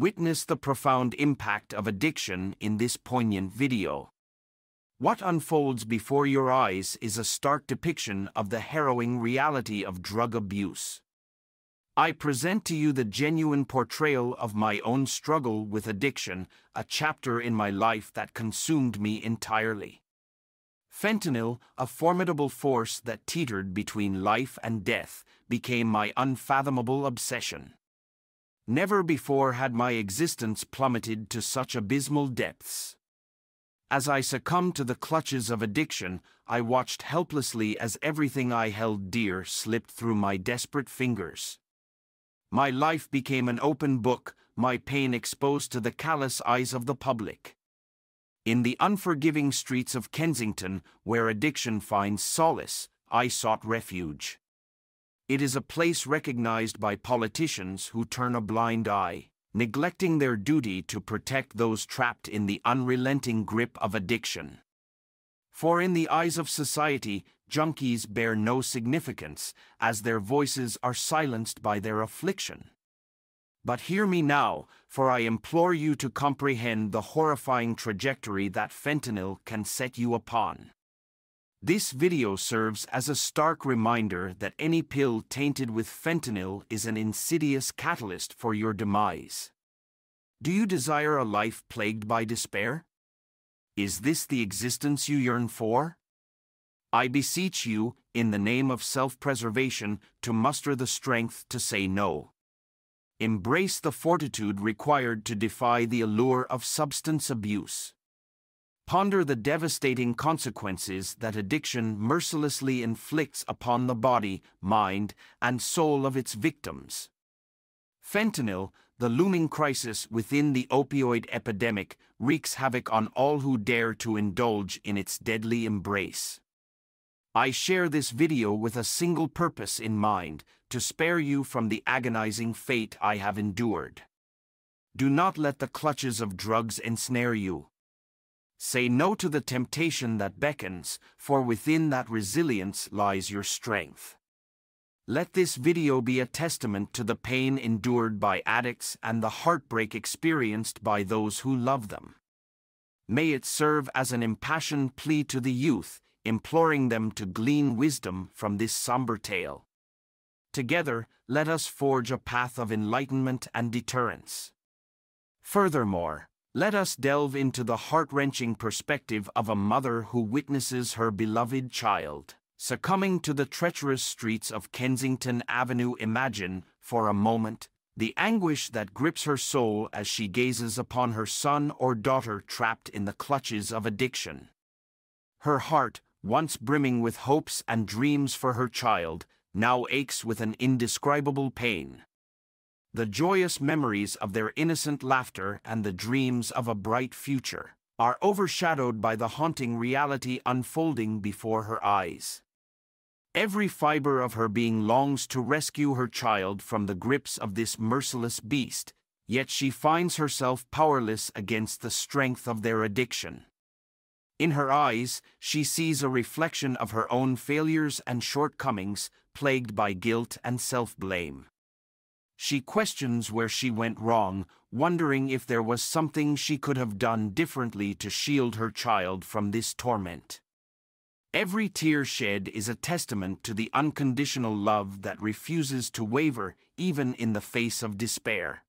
Witness the profound impact of addiction in this poignant video. What unfolds before your eyes is a stark depiction of the harrowing reality of drug abuse. I present to you the genuine portrayal of my own struggle with addiction, a chapter in my life that consumed me entirely. Fentanyl, a formidable force that teetered between life and death, became my unfathomable obsession. Never before had my existence plummeted to such abysmal depths. As I succumbed to the clutches of addiction, I watched helplessly as everything I held dear slipped through my desperate fingers. My life became an open book, my pain exposed to the callous eyes of the public. In the unforgiving streets of Kensington, where addiction finds solace, I sought refuge. It is a place recognized by politicians who turn a blind eye, neglecting their duty to protect those trapped in the unrelenting grip of addiction. For in the eyes of society, junkies bear no significance, as their voices are silenced by their affliction. But hear me now, for I implore you to comprehend the horrifying trajectory that fentanyl can set you upon. This video serves as a stark reminder that any pill tainted with fentanyl is an insidious catalyst for your demise. Do you desire a life plagued by despair? Is this the existence you yearn for? I beseech you, in the name of self-preservation, to muster the strength to say no. Embrace the fortitude required to defy the allure of substance abuse. Ponder the devastating consequences that addiction mercilessly inflicts upon the body, mind, and soul of its victims. Fentanyl, the looming crisis within the opioid epidemic, wreaks havoc on all who dare to indulge in its deadly embrace. I share this video with a single purpose in mind, to spare you from the agonizing fate I have endured. Do not let the clutches of drugs ensnare you. Say no to the temptation that beckons, for within that resilience lies your strength. Let this video be a testament to the pain endured by addicts and the heartbreak experienced by those who love them. May it serve as an impassioned plea to the youth, imploring them to glean wisdom from this somber tale. Together, let us forge a path of enlightenment and deterrence. Furthermore, let us delve into the heart-wrenching perspective of a mother who witnesses her beloved child succumbing to the treacherous streets of Kensington Avenue. Imagine, for a moment, the anguish that grips her soul as she gazes upon her son or daughter trapped in the clutches of addiction. Her heart, once brimming with hopes and dreams for her child, now aches with an indescribable pain. The joyous memories of their innocent laughter and the dreams of a bright future are overshadowed by the haunting reality unfolding before her eyes. Every fiber of her being longs to rescue her child from the grips of this merciless beast, yet she finds herself powerless against the strength of their addiction. In her eyes, she sees a reflection of her own failures and shortcomings, plagued by guilt and self-blame. She questions where she went wrong, wondering if there was something she could have done differently to shield her child from this torment. Every tear shed is a testament to the unconditional love that refuses to waver even in the face of despair.